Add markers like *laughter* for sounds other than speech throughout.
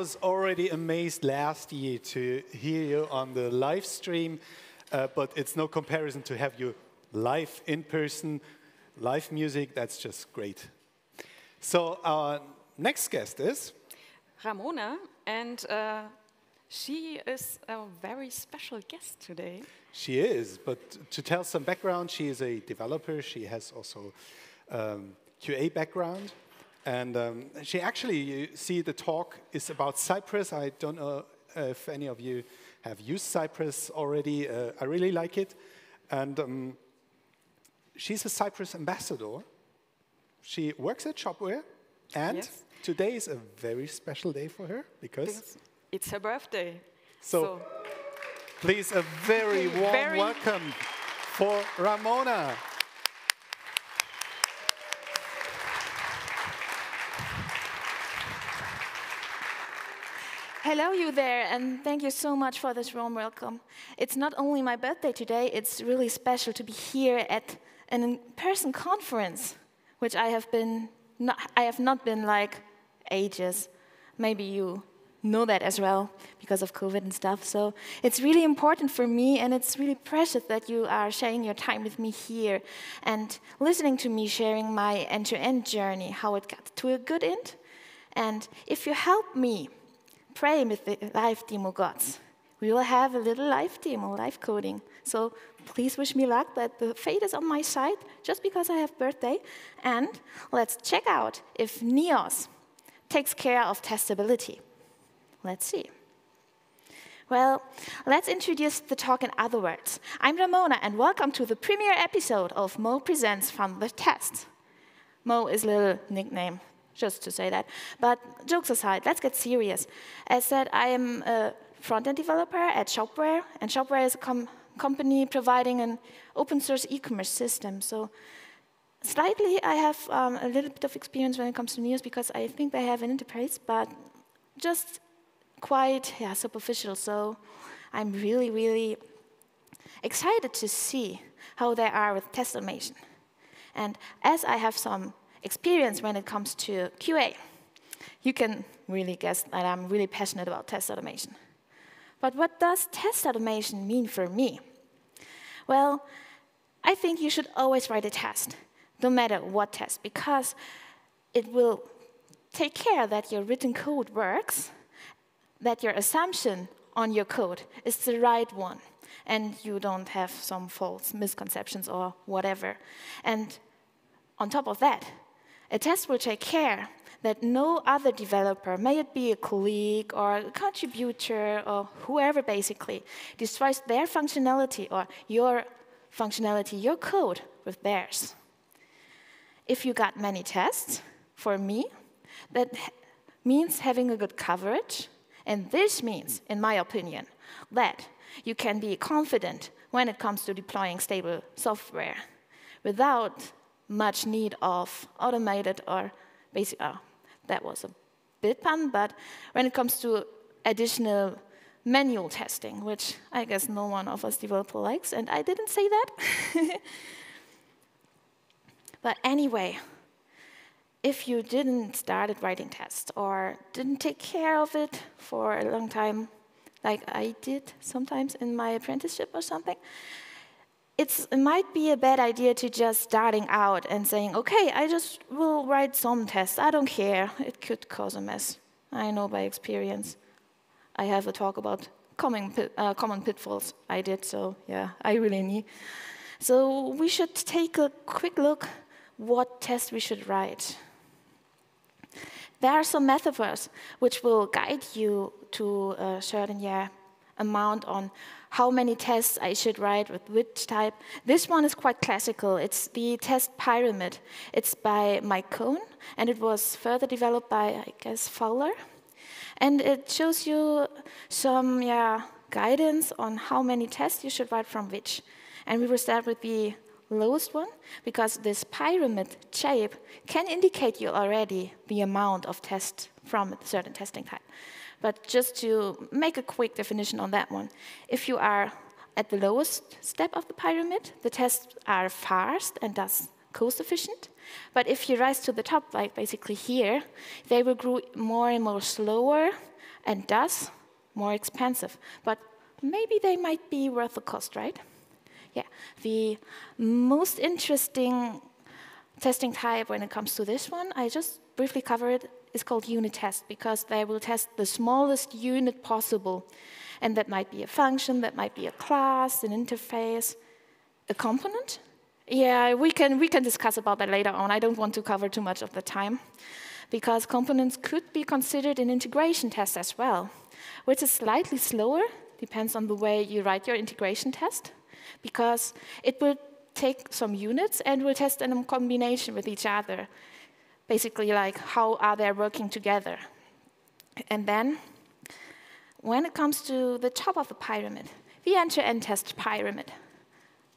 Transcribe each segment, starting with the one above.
I was already amazed last year to hear you on the live stream, uh, but it's no comparison to have you live in person, live music. That's just great. So our next guest is Ramona, and uh, she is a very special guest today. She is, but to tell some background, she is a developer. She has also um, QA background. And um, she actually, you see, the talk is about Cypress. I don't know if any of you have used Cypress already. Uh, I really like it. And um, she's a Cypress ambassador. She works at Shopware. And Yes. today is a very special day for her because. Because it's her birthday. So, please, a very *laughs* warm Very- welcome for Ramona. Hello, you there, and thank you so much for this warm welcome. It's not only my birthday today, it's really special to be here at an in-person conference, which I have been not, I have not been like ages. Maybe you know that as well because of COVID and stuff. So it's really important for me, and it's really precious that you are sharing your time with me here and listening to me sharing my end-to-end journey, how it got to a good end. And if you help me pray with the live demo oh gods. We will have a little live demo, oh, live coding. So please wish me luck that the fate is on my side just because I have birthday. And let's check out if Neos takes care of testability. Let's see. Well, let's introduce the talk in other words. I'm Ramona, and welcome to the premiere episode of Mo Presents from the Test. Mo is a little nickname, just to say that. But jokes aside, let's get serious. As said, I am a front-end developer at Shopware, and Shopware is a com- company providing an open source e-commerce system. So slightly, I have um, a little bit of experience when it comes to Neos because I think they have an interface, but just quite yeah, superficial. So I'm really, really excited to see how they are with test automation. And as I have some experience when it comes to QA, you can really guess that I'm really passionate about test automation. But what does test automation mean for me? Well, I think you should always write a test, no matter what test, because it will take care that your written code works, that your assumption on your code is the right one, and you don't have some false misconceptions or whatever. And on top of that, a test will take care that no other developer, may it be a colleague or a contributor or whoever basically, destroys their functionality or your functionality, your code with theirs. If you got many tests, for me, that means having a good coverage. And this means, in my opinion, that you can be confident when it comes to deploying stable software without much need of automated or basic. Oh, that was a bit pun, but when it comes to additional manual testing, which I guess no one of us developer likes, and I didn't say that. *laughs* but anyway, if you didn't started writing tests or didn't take care of it for a long time, like I did sometimes in my apprenticeship or something, it's, it might be a bad idea to just starting out and saying, okay, I just will write some tests. I don't care. It could cause a mess. I know by experience. I have a talk about common, uh, common pitfalls I did, so yeah, I really need. So we should take a quick look what test we should write. There are some metaphors which will guide you to a certain yeah, amount on how many tests I should write with which type. This one is quite classical. It's the test pyramid. It's by Mike Cohn, and it was further developed by, I guess, Fowler. And it shows you some yeah, guidance on how many tests you should write from which. And we will start with the lowest one because this pyramid shape can indicate you already the amount of tests from a certain testing type. But just to make a quick definition on that one, if you are at the lowest step of the pyramid, the tests are fast and thus cost efficient. But if you rise to the top, like basically here, they will grow more and more slower and thus more expensive. But maybe they might be worth the cost, right? Yeah. The most interesting testing type when it comes to this one, I just briefly covered, is called unit test because they will test the smallest unit possible. And that might be a function, that might be a class, an interface, a component. Yeah, we can, we can discuss about that later on. I don't want to cover too much of the time because components could be considered an integration test as well, which is slightly slower, depends on the way you write your integration test, because it will take some units and will test them in combination with each other. Basically, like how are they working together? And then, when it comes to the top of the pyramid, the end-to-end test pyramid,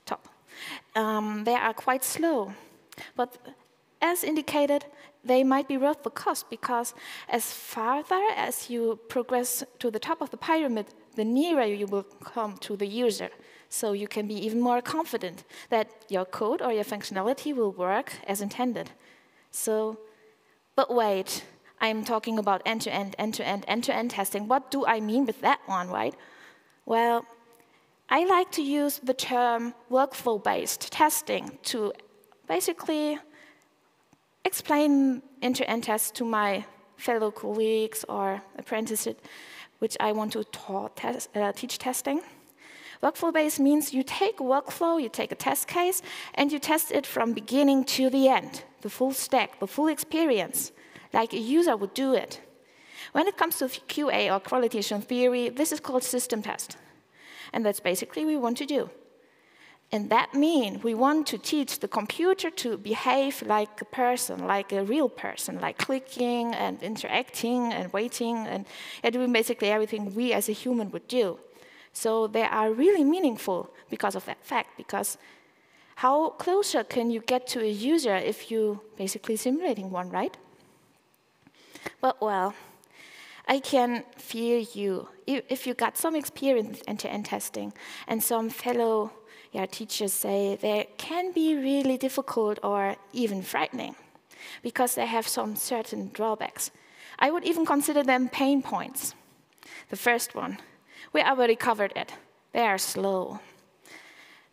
top, um, they are quite slow. But as indicated, they might be worth the cost because as farther as you progress to the top of the pyramid, the nearer you will come to the user. So you can be even more confident that your code or your functionality will work as intended. So, but wait, I'm talking about end-to-end, end-to-end, end-to-end testing. What do I mean with that one, right? Well, I like to use the term workflow-based testing to basically explain end-to-end tests to my fellow colleagues or apprentices, which I want to test, uh, teach testing. Workflow-based means you take a workflow, you take a test case, and you test it from beginning to the end, the full stack, the full experience, like a user would do it. When it comes to QA or quality assurance theory, this is called system test. And that's basically what we want to do. And that means we want to teach the computer to behave like a person, like a real person, like clicking and interacting and waiting and doing basically everything we as a human would do. So they are really meaningful because of that fact, because how closer can you get to a user if you're basically simulating one, right? But well, I can feel you. If you got some experience end-to-end testing and some fellow yeah, teachers say they can be really difficult or even frightening because they have some certain drawbacks. I would even consider them pain points. The first one, we already covered it. They are slow.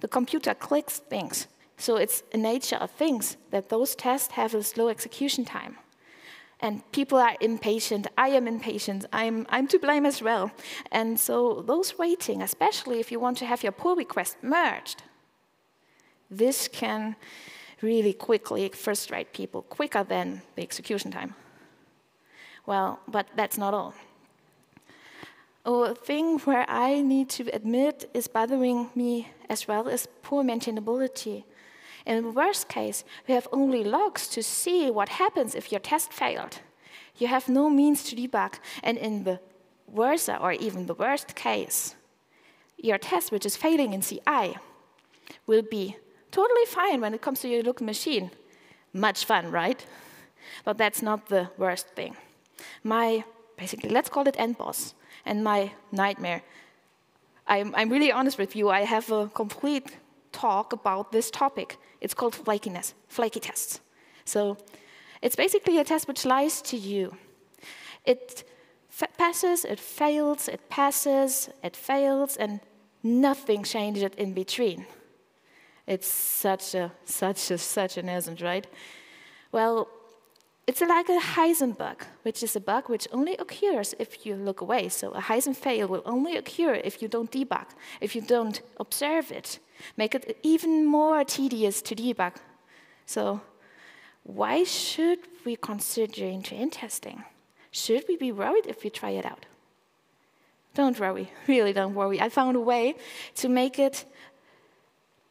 The computer clicks things, so it's a nature of things that those tests have a slow execution time. And people are impatient. I am impatient. I'm, I'm to blame as well. And so, those waiting, especially if you want to have your pull request merged, this can really quickly frustrate people, quicker than the execution time. Well, but that's not all. A thing where I need to admit is bothering me as well is poor maintainability. In the worst case, we have only logs to see what happens if your test failed. You have no means to debug. And in the worst or even the worst case, your test, which is failing in CI, will be totally fine when it comes to your local machine. Much fun, right? But that's not the worst thing. My, basically, let's call it end boss, and my nightmare. I'm, I'm really honest with you, I have a complete talk about this topic. It's called flakiness, flaky tests. So it's basically a test which lies to you. It passes, it fails, it passes, it fails, and nothing changes in between. It's such a, such a, such an isn't, right? Well, it's like a Heisenberg, bug, which is a bug which only occurs if you look away. So a Heisen fail will only occur if you don't debug, if you don't observe it make it even more tedious to debug. So why should we consider end-to-end testing? Should we be worried if we try it out? Don't worry, *laughs* really don't worry. I found a way to make it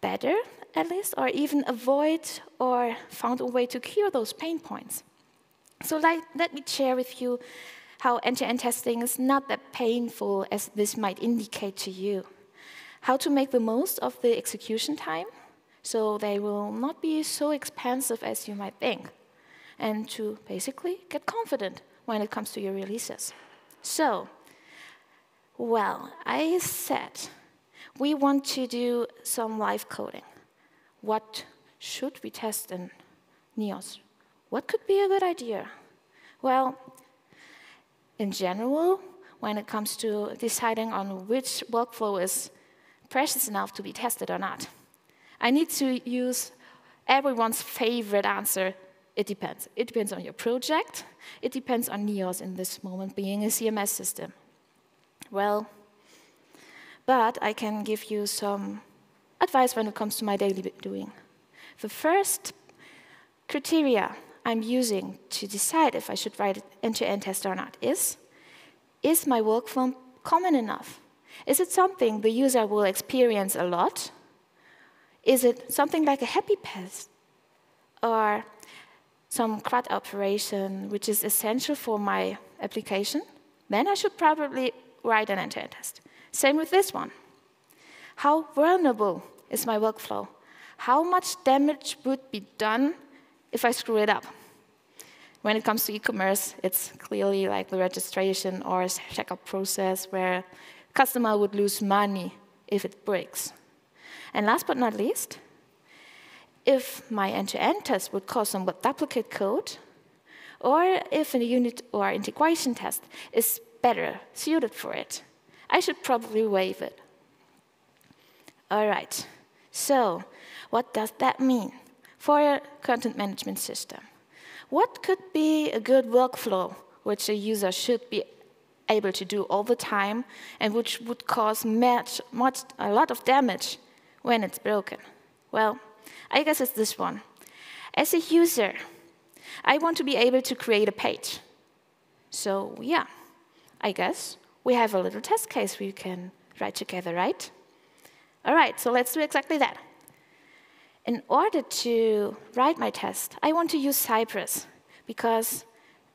better, at least, or even avoid or found a way to cure those pain points. So let me share with you how end-to-end testing is not that painful as this might indicate to you how to make the most of the execution time so they will not be so expensive as you might think, and to basically get confident when it comes to your releases. So, well, I said we want to do some live coding. What should we test in Neos? What could be a good idea? Well, in general, when it comes to deciding on which workflow is precious enough to be tested or not, I need to use everyone's favorite answer it depends. It depends on your project. It depends on NEOS in this moment being a CMS system. Well, but I can give you some advice when it comes to my daily doing. The first criteria I'm using to decide if I should write an end-to-end test or not is, is my workflow common enough? Is it something the user will experience a lot? Is it something like a happy path? Or some CRUD operation, which is essential for my application? Then I should probably write an end-to-end test. Same with this one. How vulnerable is my workflow? How much damage would be done if I screw it up. When it comes to e-commerce, it's clearly like the registration or checkout process where customer would lose money if it breaks. And last but not least, if my end-to-end test would cause some duplicate code, or if a unit or integration test is better suited for it, I should probably waive it. All right, so what does that mean? For a content management system. What could be a good workflow which a user should be able to do all the time and which would cause much, much, a lot of damage when it's broken? Well, I guess it's this one. As a user, I want to be able to create a page. So yeah, I guess we have a little test case we can write together, right? All right, so let's do exactly that in order to write my test, I want to use Cypress because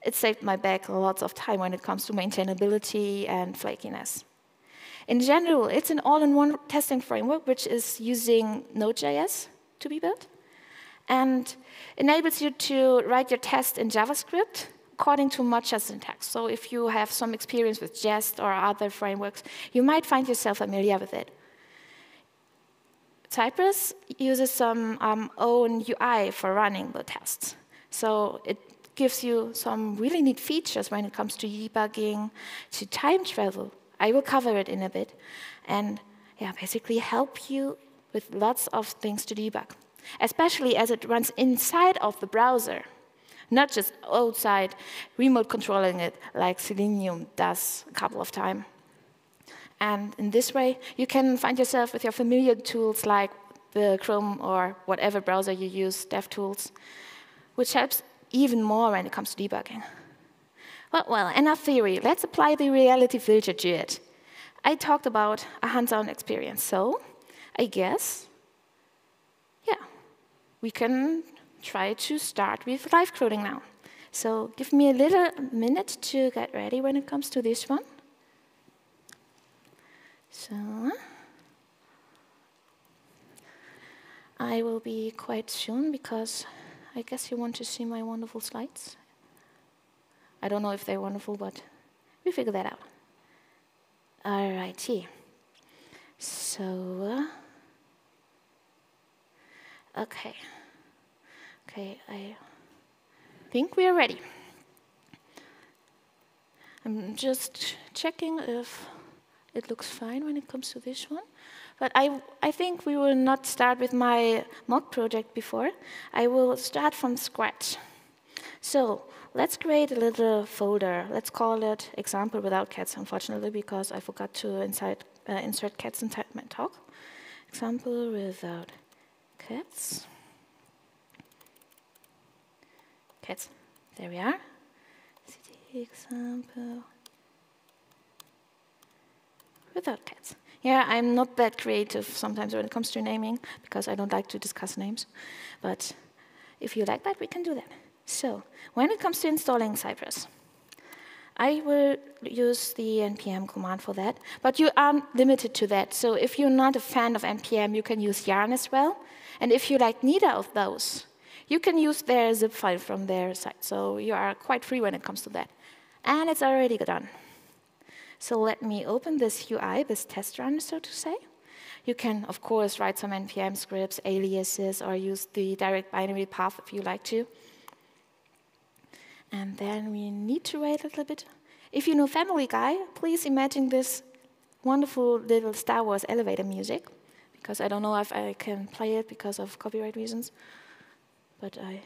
it saved my back lots of time when it comes to maintainability and flakiness. In general, it's an all-in-one testing framework which is using Node.js to be built and enables you to write your test in JavaScript according to Mocha syntax. So if you have some experience with Jest or other frameworks, you might find yourself familiar with it. Cypress uses some um, own UI for running the tests. So it gives you some really neat features when it comes to debugging, to time travel. I will cover it in a bit. And yeah, basically help you with lots of things to debug, especially as it runs inside of the browser, not just outside remote controlling it like Selenium does a couple of times. And in this way, you can find yourself with your familiar tools like the Chrome or whatever browser you use, DevTools, which helps even more when it comes to debugging. Well, well, enough theory. Let's apply the reality filter to it. I talked about a hands-on experience, so I guess, yeah, we can try to start with live coding now. So give me a little minute to get ready when it comes to this one. So I will be quite soon because I guess you want to see my wonderful slides. I don't know if they're wonderful, but we figure that out. Alrighty. So, okay. Okay, I think we are ready. I'm just checking if it looks fine when it comes to this one. But I, I think we will not start with my mock project before. I will start from scratch. So let's create a little folder. Let's call it example without cats, unfortunately, because I forgot to inside, uh, insert cats inside my talk. Example without cats. Cats. There we are. Example without cats. Yeah, I'm not that creative sometimes when it comes to naming because I don't like to discuss names. But if you like that, we can do that. So, when it comes to installing Cypress, I will use the npm command for that, but you aren't limited to that. So if you're not a fan of npm, you can use yarn as well. And if you like neither of those, you can use their zip file from their site. So you are quite free when it comes to that. And it's already done. So let me open this UI, this test run, so to say. You can, of course, write some NPM scripts, aliases, or use the direct binary path if you like to. And then we need to wait a little bit. If you know Family Guy, please imagine this wonderful little Star Wars elevator music, because I don't know if I can play it because of copyright reasons, but I,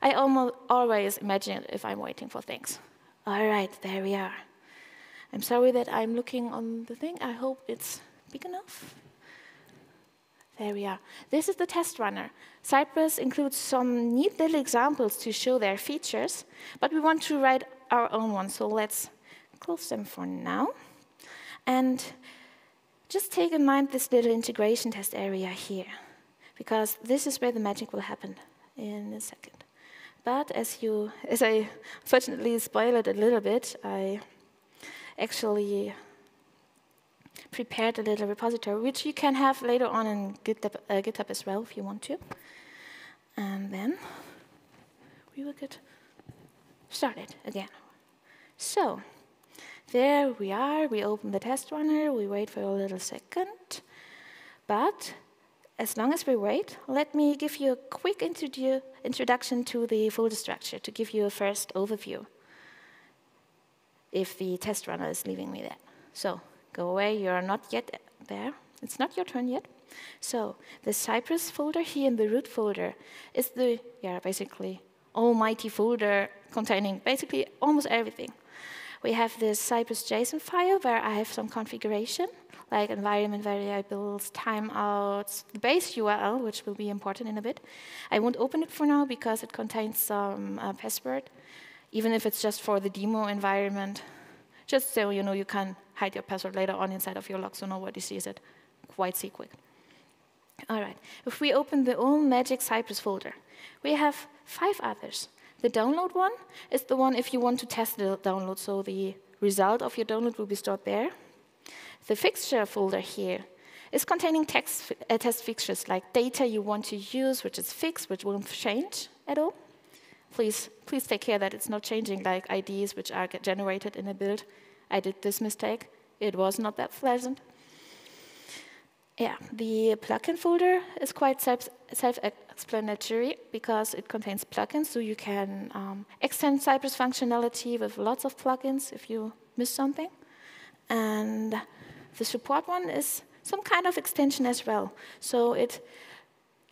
I almost always imagine it if I'm waiting for things. All right, there we are. I'm sorry that I'm looking on the thing. I hope it's big enough. There we are. This is the test runner. Cypress includes some neat little examples to show their features, but we want to write our own one, so let's close them for now. And just take in mind this little integration test area here, because this is where the magic will happen in a second. But as you, as I *laughs* fortunately spoiled it a little bit, I actually prepared a little repository, which you can have later on in GitHub, uh, GitHub as well if you want to. And then we will get started again. So there we are. We open the test runner. We wait for a little second. But as long as we wait, let me give you a quick introdu introduction to the folder structure to give you a first overview if the test runner is leaving me there. So go away, you are not yet there. It's not your turn yet. So the Cypress folder here in the root folder is the, yeah, basically almighty folder containing basically almost everything. We have this Cypress JSON file where I have some configuration, like environment variables, timeouts, the base URL, which will be important in a bit. I won't open it for now because it contains some uh, password, even if it's just for the demo environment, just so you know you can hide your password later on inside of your log so nobody sees it quite secret. All right, if we open the old Magic Cypress folder, we have five others. The download one is the one if you want to test the download, so the result of your download will be stored there. The fixture folder here is containing text, uh, test fixtures like data you want to use, which is fixed, which won't change at all. Please, please take care that it's not changing like IDs which are generated in a build. I did this mistake. It was not that pleasant. Yeah, the plugin folder is quite self-explanatory because it contains plugins, so you can um, extend Cypress functionality with lots of plugins if you miss something. And the support one is some kind of extension as well. So it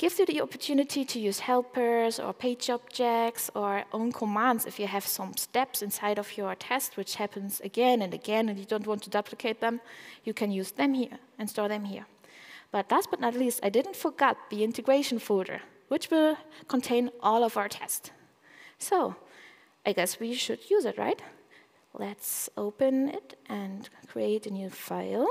gives you the opportunity to use helpers or page objects or own commands if you have some steps inside of your test, which happens again and again, and you don't want to duplicate them, you can use them here and store them here. But last but not least, I didn't forget the integration folder, which will contain all of our tests. So I guess we should use it, right? Let's open it and create a new file.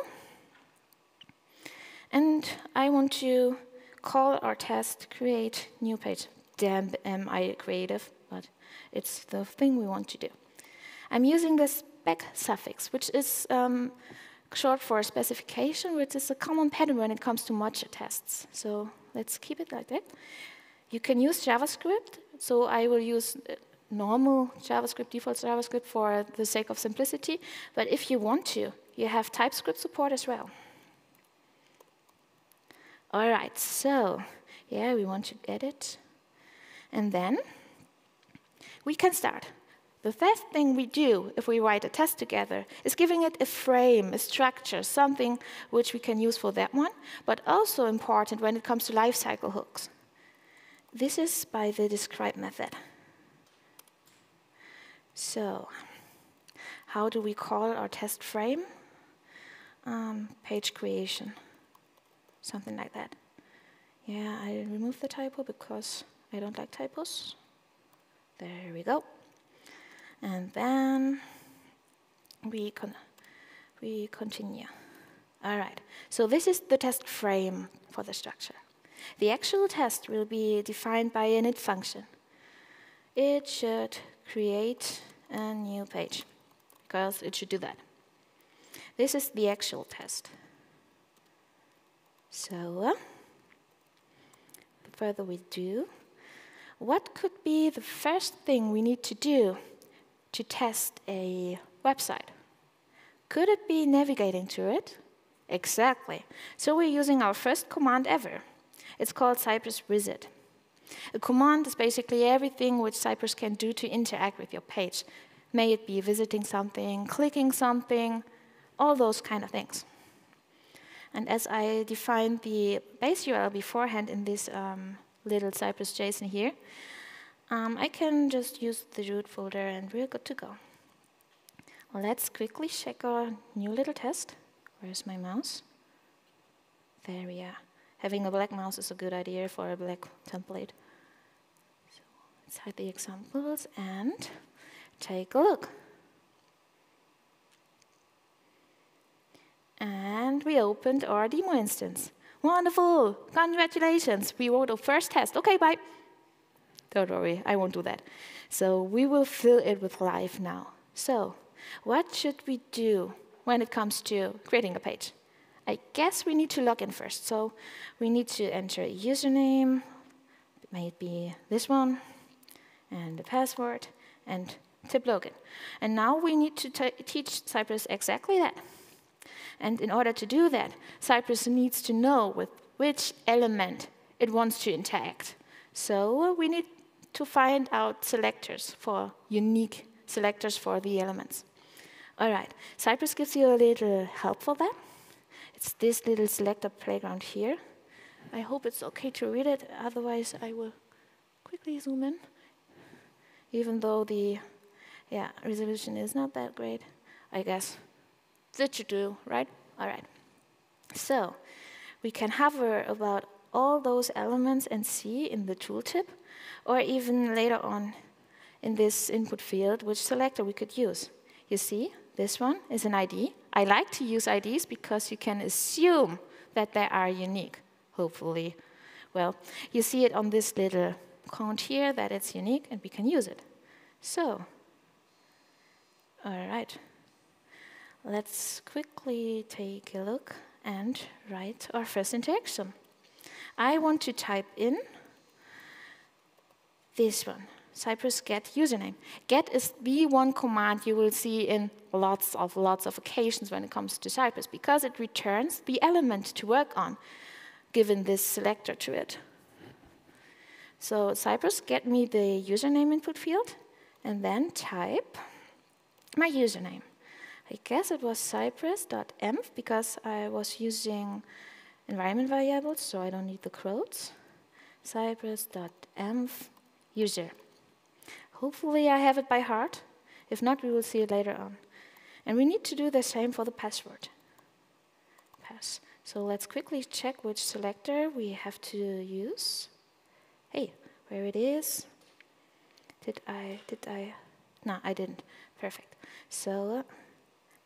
And I want to call our test create new page. Damn, am I creative, but it's the thing we want to do. I'm using this spec suffix, which is um, short for specification, which is a common pattern when it comes to module tests. So let's keep it like that. You can use JavaScript. So I will use uh, normal JavaScript, default JavaScript for the sake of simplicity. But if you want to, you have TypeScript support as well. All right, so yeah, we want to edit. And then we can start. The first thing we do if we write a test together is giving it a frame, a structure, something which we can use for that one, but also important when it comes to lifecycle hooks. This is by the describe method. So, how do we call our test frame? Um, page creation, something like that. Yeah, I removed the typo because I don't like typos. There we go. And then we, con we continue. All right, so this is the test frame for the structure. The actual test will be defined by an it function. It should create a new page, because it should do that. This is the actual test. So, the further we do, what could be the first thing we need to do to test a website. Could it be navigating to it? Exactly. So we're using our first command ever. It's called Cypress Visit. A command is basically everything which Cypress can do to interact with your page. May it be visiting something, clicking something, all those kind of things. And as I defined the base URL beforehand in this um, little Cypress JSON here, um, I can just use the root folder and we're good to go. Let's quickly check our new little test. Where's my mouse? There we are. Having a black mouse is a good idea for a black template. So let's hide the examples and take a look. And we opened our demo instance. Wonderful! Congratulations! We wrote our first test. Okay, bye. Don't worry, I won't do that. So we will fill it with life now. So, what should we do when it comes to creating a page? I guess we need to log in first. So we need to enter a username, it be this one, and the password, and tip login. And now we need to teach Cypress exactly that. And in order to do that, Cypress needs to know with which element it wants to interact. So we need to find out selectors for unique selectors for the elements. All right, Cypress gives you a little help for that. It's this little selector playground here. I hope it's okay to read it, otherwise I will quickly zoom in. Even though the yeah, resolution is not that great, I guess. That should do, right? All right. So, we can hover about all those elements and see in the tooltip, or even later on in this input field, which selector we could use. You see, this one is an ID. I like to use IDs because you can assume that they are unique, hopefully. Well, you see it on this little count here that it's unique and we can use it. So, all right. Let's quickly take a look and write our first interaction. I want to type in this one, Cypress get username. Get is the one command you will see in lots of lots of occasions when it comes to Cypress because it returns the element to work on, given this selector to it. So Cypress get me the username input field and then type my username. I guess it was cypress.env because I was using environment variables, so I don't need the quotes. Cypress.env user. Hopefully I have it by heart. If not, we will see it later on. And we need to do the same for the password. Pass. So let's quickly check which selector we have to use. Hey, where it is. Did I, did I, no, I didn't. Perfect. So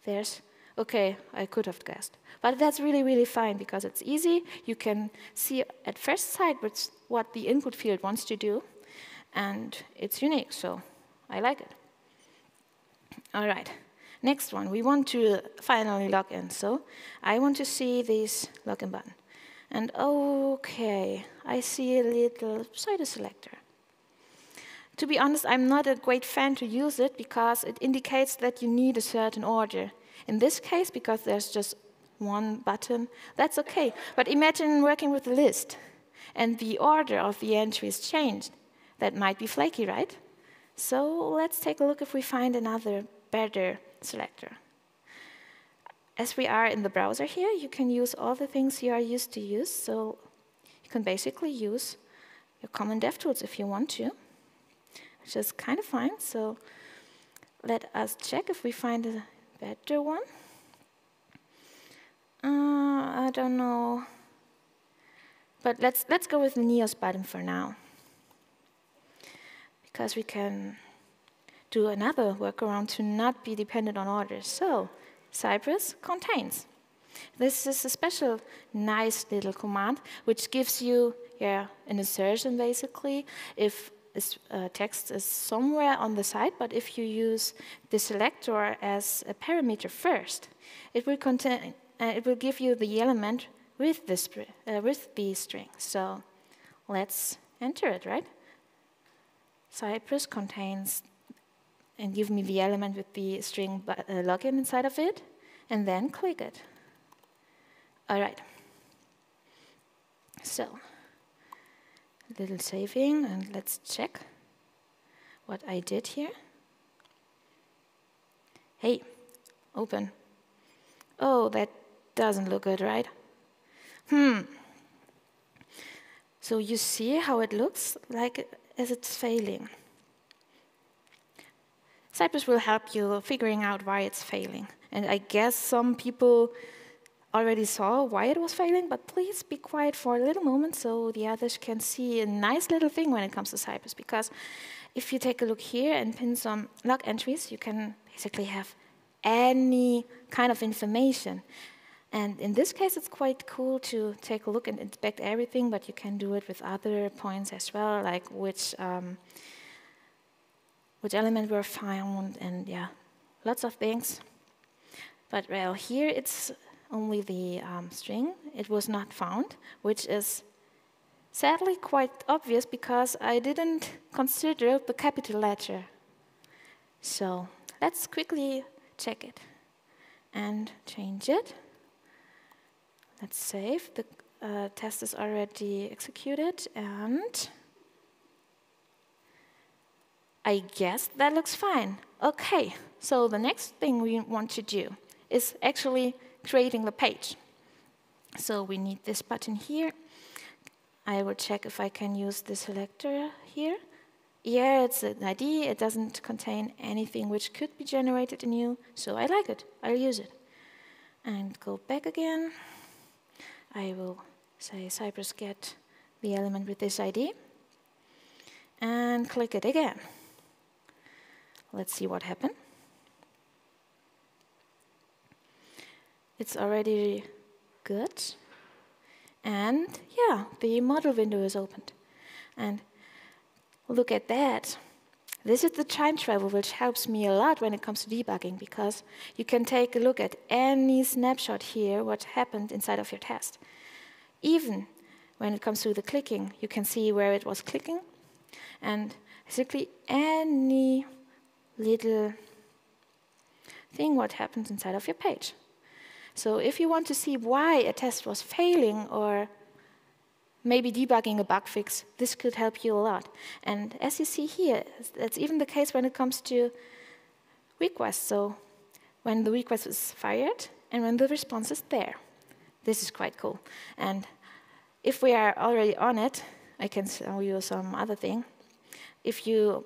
there's, okay, I could have guessed. But that's really, really fine because it's easy. You can see at first sight what the input field wants to do, and it's unique, so I like it. All right, next one. We want to finally log in, so I want to see this login button. And okay, I see a little pseudo selector. To be honest, I'm not a great fan to use it because it indicates that you need a certain order. In this case, because there's just one button, that's okay. But imagine working with a list and the order of the entries changed. That might be flaky, right? So let's take a look if we find another better selector. As we are in the browser here, you can use all the things you are used to use. So you can basically use your common dev tools if you want to which is kind of fine. So let us check if we find a better one. Uh, I don't know. But let's, let's go with the Neos button for now. Because we can do another workaround to not be dependent on orders. So Cypress contains. This is a special nice little command which gives you yeah, an assertion basically if is, uh, text is somewhere on the side, but if you use the selector as a parameter first, it will contain, uh, it will give you the element with the, uh, with the string. So let's enter it, right? Cypress contains and give me the element with the string but, uh, login inside of it, and then click it. All right. So, little saving, and let's check what I did here. Hey, open. Oh, that doesn't look good, right? Hmm. So you see how it looks like as it's failing. Cypress will help you figuring out why it's failing. And I guess some people already saw why it was failing, but please be quiet for a little moment so the others can see a nice little thing when it comes to Cypress. Because if you take a look here and pin some log entries, you can basically have any kind of information. And in this case, it's quite cool to take a look and inspect everything, but you can do it with other points as well, like which, um, which element were found, and yeah, lots of things. But well, here it's only the um, string. It was not found, which is sadly quite obvious because I didn't consider the capital letter. So let's quickly check it and change it. Let's save. The uh, test is already executed and I guess that looks fine. Okay, so the next thing we want to do is actually creating the page. So we need this button here. I will check if I can use the selector here. Yeah, it's an ID. It doesn't contain anything which could be generated anew, so I like it. I'll use it. And go back again. I will say Cypress get the element with this ID. And click it again. Let's see what happened. It's already good. And yeah, the modal window is opened. And look at that. This is the time travel which helps me a lot when it comes to debugging because you can take a look at any snapshot here, what happened inside of your test. Even when it comes to the clicking, you can see where it was clicking and basically any little thing what happens inside of your page. So if you want to see why a test was failing or maybe debugging a bug fix, this could help you a lot. And as you see here, that's even the case when it comes to requests. So when the request is fired and when the response is there. This is quite cool. And if we are already on it, I can show you some other thing. If you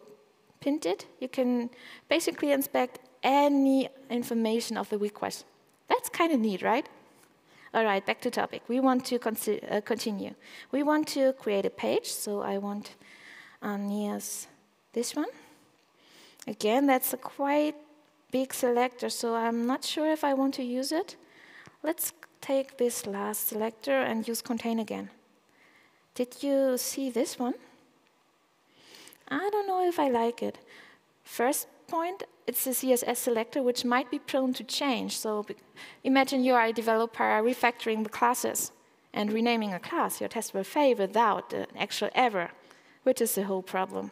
pinned it, you can basically inspect any information of the request that's kind of neat, right? All right, back to topic. We want to uh, continue. We want to create a page, so I want um, yes, this one. Again, that's a quite big selector, so I'm not sure if I want to use it. Let's take this last selector and use contain again. Did you see this one? I don't know if I like it. First point, it's a CSS selector which might be prone to change. So imagine you are a developer refactoring the classes and renaming a class. Your test will fail without an actual error, which is the whole problem.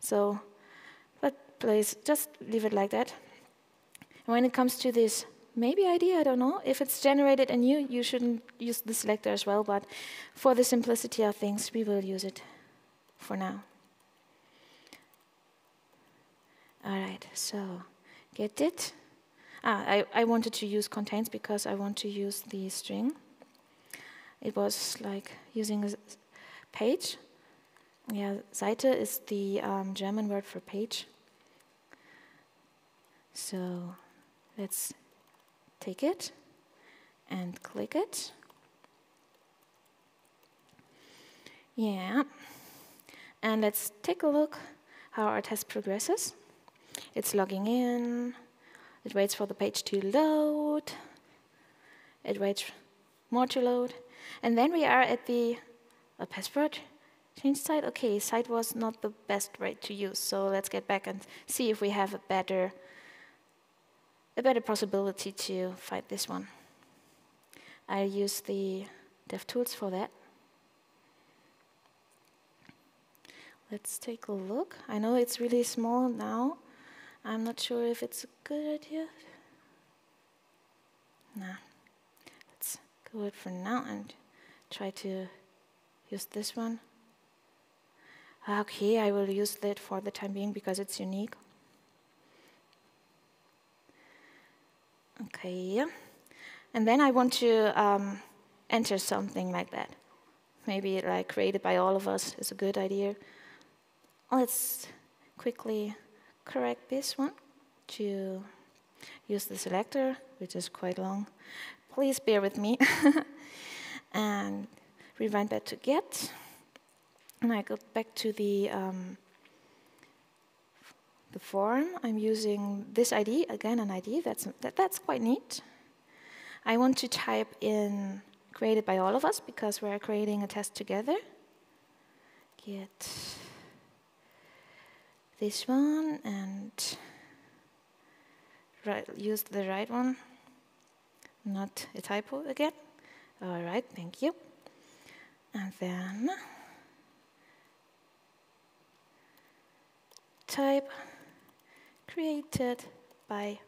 So but please just leave it like that. When it comes to this maybe idea, I don't know, if it's generated anew, you shouldn't use the selector as well, but for the simplicity of things, we will use it for now. All right, so get it. Ah, I, I wanted to use contains because I want to use the string. It was like using a page. Yeah, Seite is the um, German word for page. So let's take it and click it. Yeah. And let's take a look how our test progresses. It's logging in. It waits for the page to load. It waits more to load. And then we are at the password change site. Okay, site was not the best way to use, so let's get back and see if we have a better, a better possibility to fight this one. I'll use the DevTools for that. Let's take a look. I know it's really small now, I'm not sure if it's a good idea. Nah. Let's go it for now and try to use this one. Okay, I will use that for the time being because it's unique. Okay, and then I want to um, enter something like that. Maybe like created by all of us is a good idea. Let's quickly correct this one to use the selector, which is quite long. Please bear with me. *laughs* and rewind back to get. And I go back to the um, the form. I'm using this ID, again an ID, that's, that, that's quite neat. I want to type in created by all of us because we're creating a test together. Get this one and right, use the right one, not a typo again. All right, thank you. And then type created by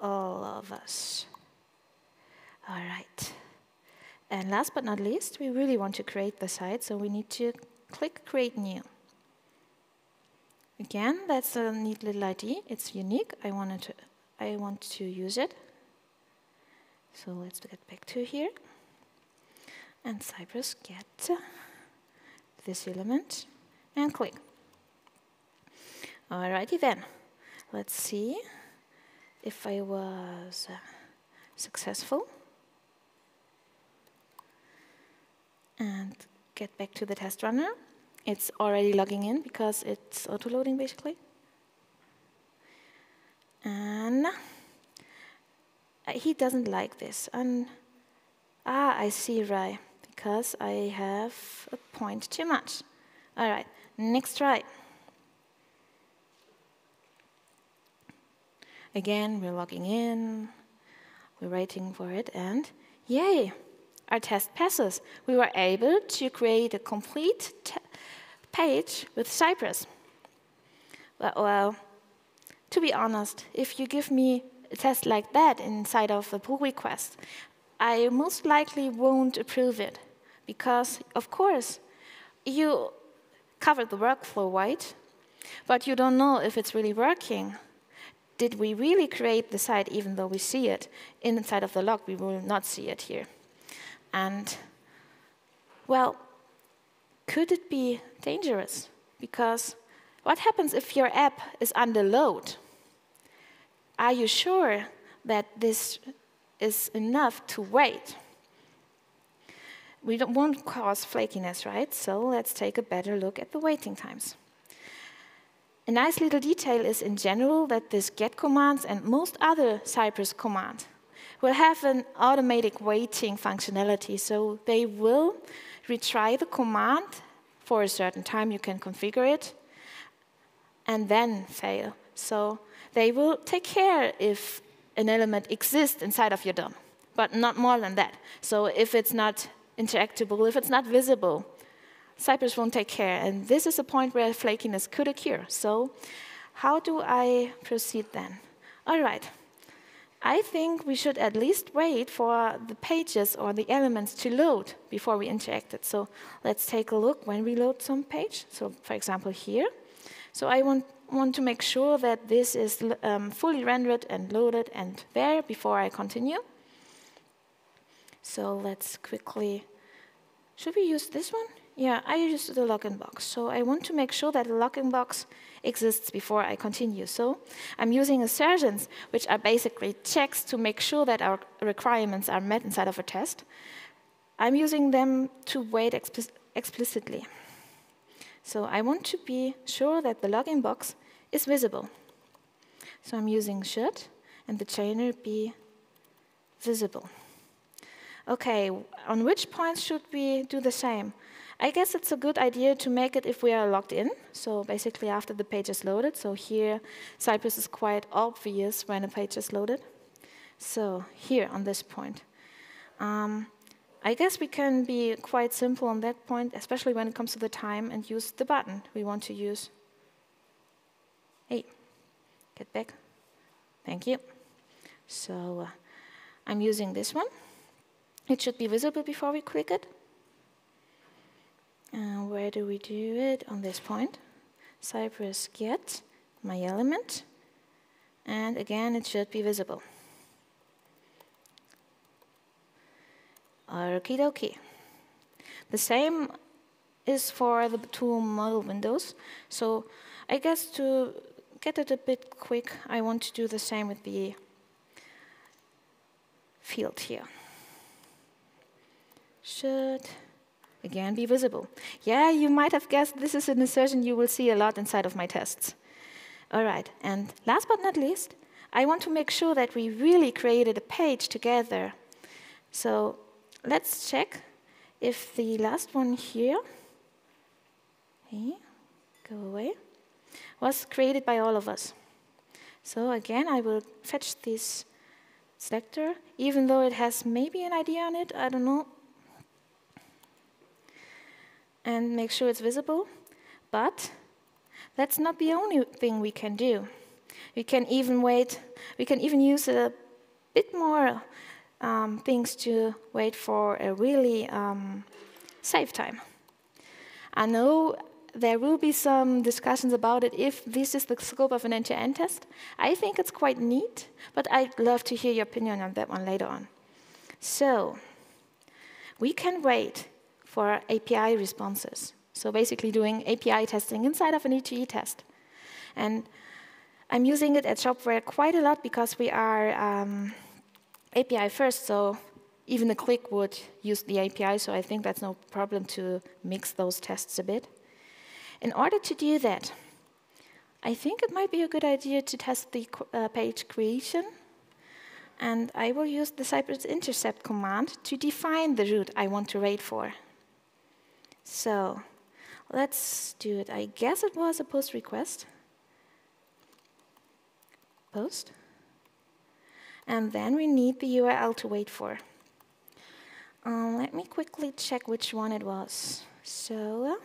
all of us. All right. And last but not least, we really want to create the site, so we need to click Create New. Again, that's a neat little ID. It's unique. I wanted to, I want to use it. So let's get back to here. And Cypress get this element and click. Alrighty then. Let's see if I was uh, successful. And get back to the test runner. It's already logging in because it's auto-loading basically. And he doesn't like this. And ah, I see right, because I have a point too much. All right, next try. Again, we're logging in, we're waiting for it, and yay, our test passes. We were able to create a complete page with Cypress. Well, to be honest, if you give me a test like that inside of a pull request, I most likely won't approve it because, of course, you covered the workflow right, but you don't know if it's really working did we really create the site even though we see it inside of the log? We will not see it here. And, well, could it be dangerous? Because what happens if your app is under load? Are you sure that this is enough to wait? We don't want cause flakiness, right? So let's take a better look at the waiting times. A nice little detail is in general that this get commands and most other Cypress commands will have an automatic waiting functionality. So they will retry the command for a certain time, you can configure it, and then fail. So they will take care if an element exists inside of your DOM, but not more than that. So if it's not interactable, if it's not visible, Cypress won't take care. And this is a point where flakiness could occur. So how do I proceed then? All right. I think we should at least wait for the pages or the elements to load before we interact it. So let's take a look when we load some page. So for example, here. So I want, want to make sure that this is um, fully rendered and loaded and there before I continue. So let's quickly, should we use this one? Yeah, I use the login box. So I want to make sure that the login box exists before I continue. So I'm using assertions, which are basically checks to make sure that our requirements are met inside of a test. I'm using them to wait explic explicitly. So I want to be sure that the login box is visible. So I'm using should, and the chainer be visible. Okay, on which points should we do the same? I guess it's a good idea to make it if we are logged in. So basically after the page is loaded. So here, Cypress is quite obvious when a page is loaded. So here on this point. Um, I guess we can be quite simple on that point, especially when it comes to the time, and use the button we want to use. Hey, get back. Thank you. So uh, I'm using this one. It should be visible before we click it. And where do we do it? On this point. Cypress get my element. And again, it should be visible. Okie dokie. The same is for the two modal windows. So I guess to get it a bit quick, I want to do the same with the field here. Should again be visible. Yeah, you might have guessed this is an assertion you will see a lot inside of my tests. All right, and last but not least, I want to make sure that we really created a page together. So let's check if the last one here, hey, go away, was created by all of us. So again, I will fetch this selector, even though it has maybe an ID on it, I don't know, and make sure it's visible. But that's not the only thing we can do. We can even wait, we can even use a bit more um, things to wait for a really um, safe time. I know there will be some discussions about it if this is the scope of an end-to-end test. I think it's quite neat, but I'd love to hear your opinion on that one later on. So, we can wait for API responses. So basically doing API testing inside of an E2E test. And I'm using it at Shopware quite a lot because we are um, API first, so even the click would use the API, so I think that's no problem to mix those tests a bit. In order to do that, I think it might be a good idea to test the uh, page creation. And I will use the Cypress intercept command to define the route I want to wait for. So let's do it. I guess it was a post request. Post. And then we need the URL to wait for. Um, let me quickly check which one it was. So,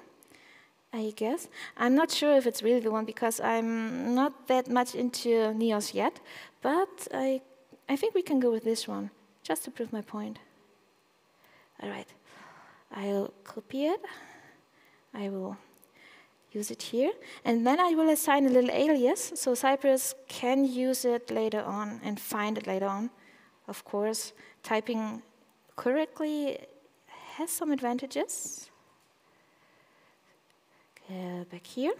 I guess. I'm not sure if it's really the one because I'm not that much into Neos yet, but I, I think we can go with this one, just to prove my point. All right, I'll copy it. I will use it here. And then I will assign a little alias, so Cypress can use it later on and find it later on. Of course, typing correctly has some advantages. Uh, back here.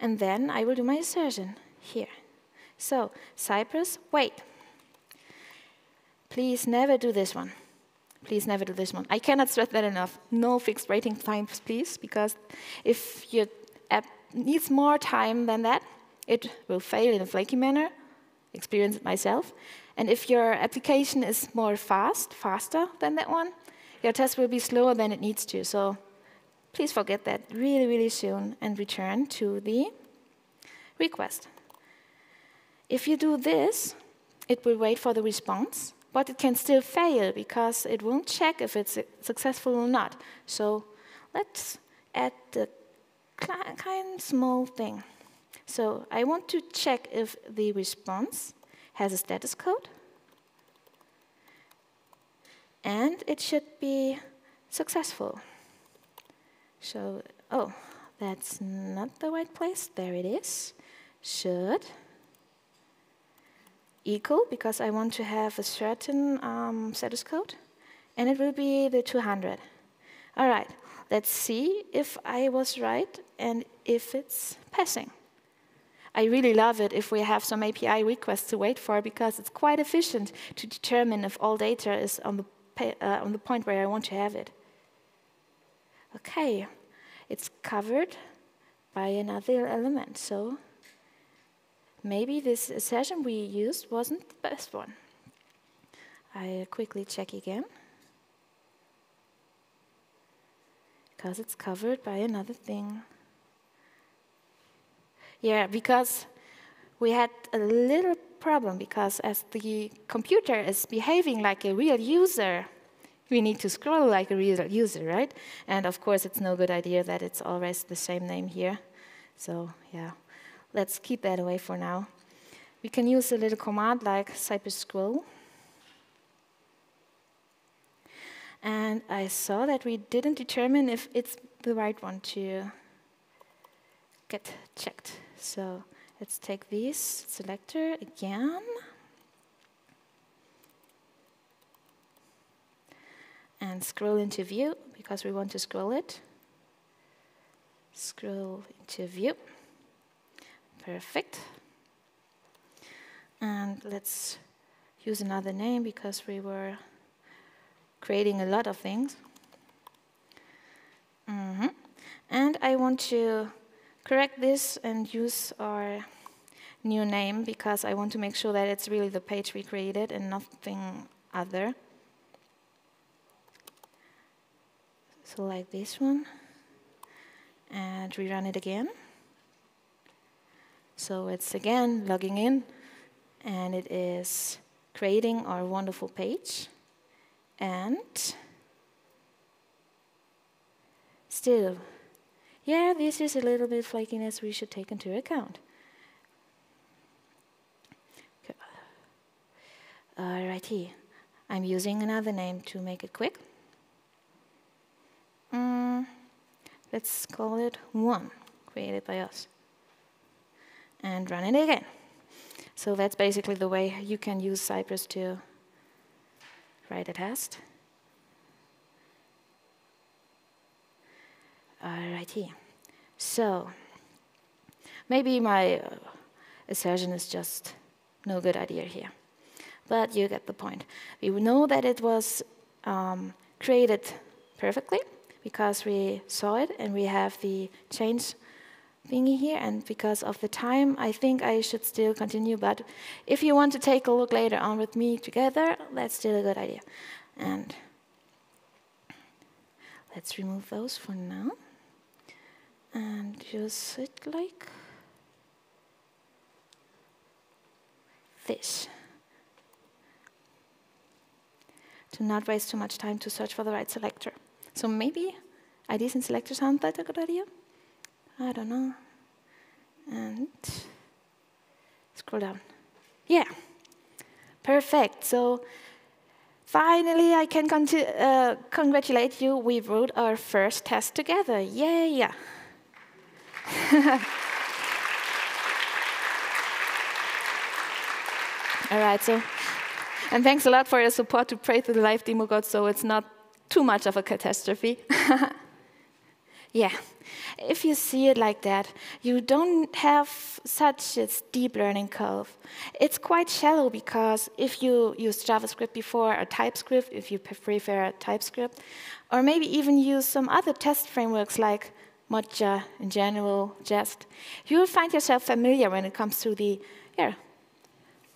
And then I will do my assertion here. So, Cypress, wait. Please never do this one. Please never do this one. I cannot stress that enough. No fixed waiting times, please, because if your app needs more time than that, it will fail in a flaky manner. Experience it myself. And if your application is more fast, faster than that one, your test will be slower than it needs to. So please forget that really, really soon and return to the request. If you do this, it will wait for the response but it can still fail because it won't check if it's successful or not. So let's add the kind small thing. So I want to check if the response has a status code. And it should be successful. So, oh, that's not the right place. There it is. Should equal because I want to have a certain um, status code, and it will be the 200. All right, let's see if I was right and if it's passing. I really love it if we have some API requests to wait for because it's quite efficient to determine if all data is on the, uh, on the point where I want to have it. Okay, it's covered by another element, so maybe this session we used wasn't the best one. I quickly check again. Because it's covered by another thing. Yeah, because we had a little problem because as the computer is behaving like a real user, we need to scroll like a real user, right? And of course, it's no good idea that it's always the same name here. So, yeah let's keep that away for now. We can use a little command like Cypress scroll. And I saw that we didn't determine if it's the right one to get checked. So let's take this selector again. And scroll into view because we want to scroll it. Scroll into view. Perfect. And let's use another name because we were creating a lot of things. Mm -hmm. And I want to correct this and use our new name because I want to make sure that it's really the page we created and nothing other. So like this one. And rerun it again. So it's again logging in and it is creating our wonderful page. And still, yeah, this is a little bit flakiness we should take into account. Alrighty, I'm using another name to make it quick. Mm, let's call it one, created by us. And run it again. So that's basically the way you can use Cypress to write a test. Alrighty. So maybe my uh, assertion is just no good idea here. But you get the point. We know that it was um, created perfectly because we saw it and we have the change thingy here. And because of the time, I think I should still continue. But if you want to take a look later on with me together, that's still a good idea. And let's remove those for now. And use it like this. To not waste too much time to search for the right selector. So maybe IDs and selectors aren't that a good idea? I don't know. And scroll down. Yeah, perfect. So finally, I can uh, congratulate you. We wrote our first test together. Yeah, yeah. *laughs* All right, so, and thanks a lot for your support to pray through the live demo code so it's not too much of a catastrophe. *laughs* yeah, if you see it like that, you don't have such a steep learning curve. It's quite shallow because if you use JavaScript before or TypeScript, if you prefer TypeScript, or maybe even use some other test frameworks like Mocha in general, Jest, you will find yourself familiar when it comes to the yeah,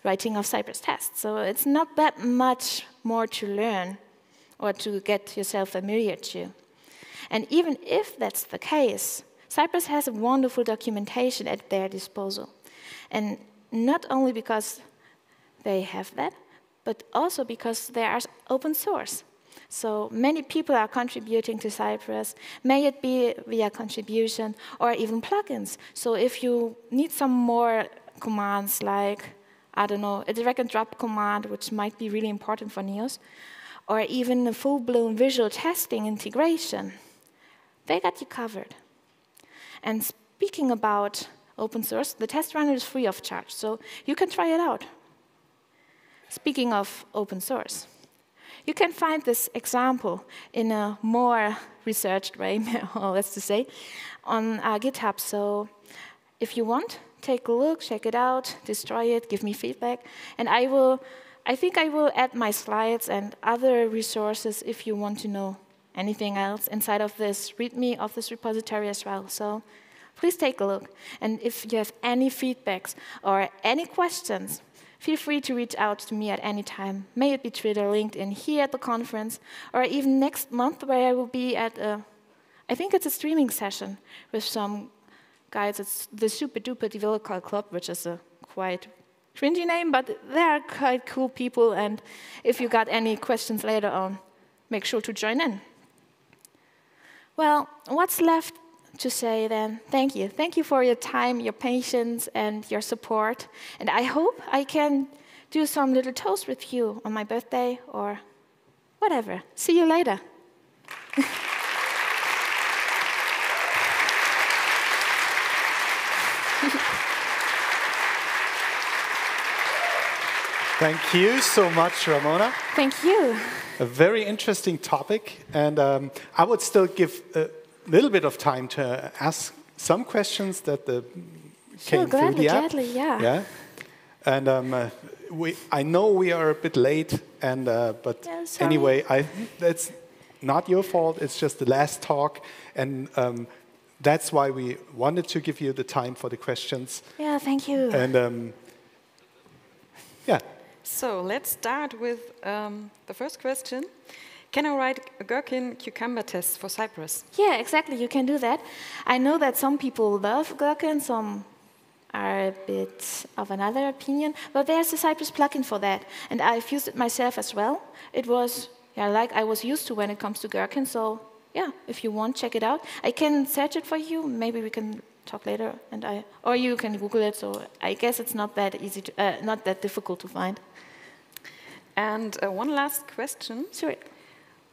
writing of Cypress tests. So it's not that much more to learn or to get yourself familiar to. And even if that's the case, Cypress has a wonderful documentation at their disposal. And not only because they have that, but also because they are open source. So many people are contributing to Cypress, may it be via contribution or even plugins. So if you need some more commands like, I don't know, a drag and drop command, which might be really important for Neos, or even a full-blown visual testing integration, they got you covered. And speaking about open source, the test runner is free of charge, so you can try it out. Speaking of open source, you can find this example in a more researched way, *laughs* let's to say, on uh, GitHub. So if you want, take a look, check it out, destroy it, give me feedback, and I will. I think I will add my slides and other resources if you want to know anything else inside of this README of this repository as well. So please take a look. And if you have any feedbacks or any questions, feel free to reach out to me at any time. May it be Twitter, LinkedIn, here at the conference, or even next month where I will be at a, I think it's a streaming session with some guys. It's the Super Duper Developer Club, which is a quite cringy name, but they're quite cool people. And if you got any questions later on, make sure to join in. Well, what's left to say then? Thank you. Thank you for your time, your patience, and your support. And I hope I can do some little toast with you on my birthday or whatever. See you later. Thank *laughs* you so much, Ramona. Thank you. A very interesting topic, and um, I would still give a little bit of time to ask some questions that the Sure, came through gladly, the app. gladly, yeah. Yeah. And um, uh, we, I know we are a bit late, and uh, but Yeah, anyway, I that's not your fault. It's just the last talk, and um, that's why we wanted to give you the time for the questions. Yeah, thank you. And um, So let's start with um, the first question. Can I write a gherkin cucumber test for Cypress? Yeah, exactly. You can do that. I know that some people love Gherkin, some are a bit of another opinion, but there's a Cypress plugin for that, and I've used it myself as well. It was yeah, like I was used to when it comes to Gherkin. So yeah, if you want, check it out. I can search it for you. Maybe we can talk later, and I or you can Google it. So I guess it's not that easy, to, uh, not that difficult to find. And uh, one last question. Sure.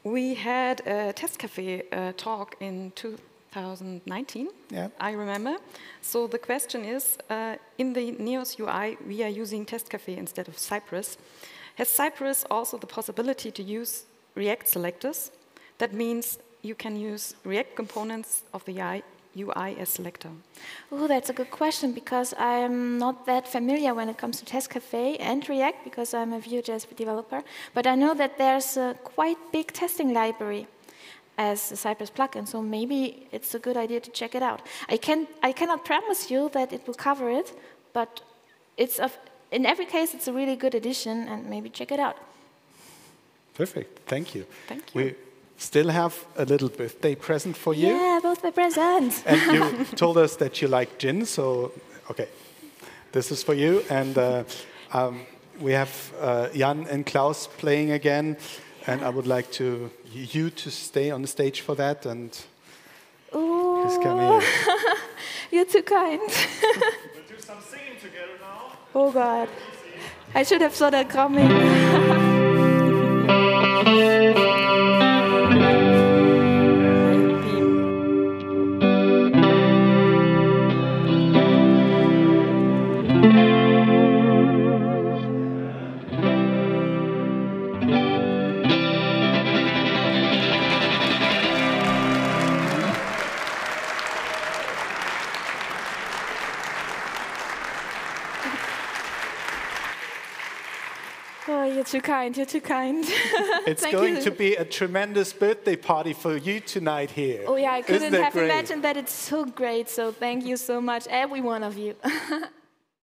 We had a test cafe uh, talk in 2019. Yeah. I remember. So the question is, uh, in the Neos UI, we are using test cafe instead of Cypress. Has Cypress also the possibility to use React selectors? That means you can use React components of the UI, UI as selector. Oh, that's a good question because I'm not that familiar when it comes to Test Cafe and React because I'm a Vue.js developer. But I know that there's a quite big testing library as a Cypress plugin, so maybe it's a good idea to check it out. I can I cannot promise you that it will cover it, but it's of in every case it's a really good addition, and maybe check it out. perfect. Thank you. Thank you. We still have a little birthday present for you. Yeah, both the presents. And you *laughs* told us that you like gin, so okay, this is for you. And uh, um, we have uh, Jan and Klaus playing again, and I would like to you to stay on the stage for that. And Ooh, please come *laughs* you're too kind. *laughs* We'll do some singing together now. oh God, I should have saw that coming. Kind. You're too kind. *laughs* It's Thank going you. to be a tremendous birthday party for you tonight here. Oh yeah, I couldn't have great? imagined that. It's so great. So thank you so much, every one of you. *laughs*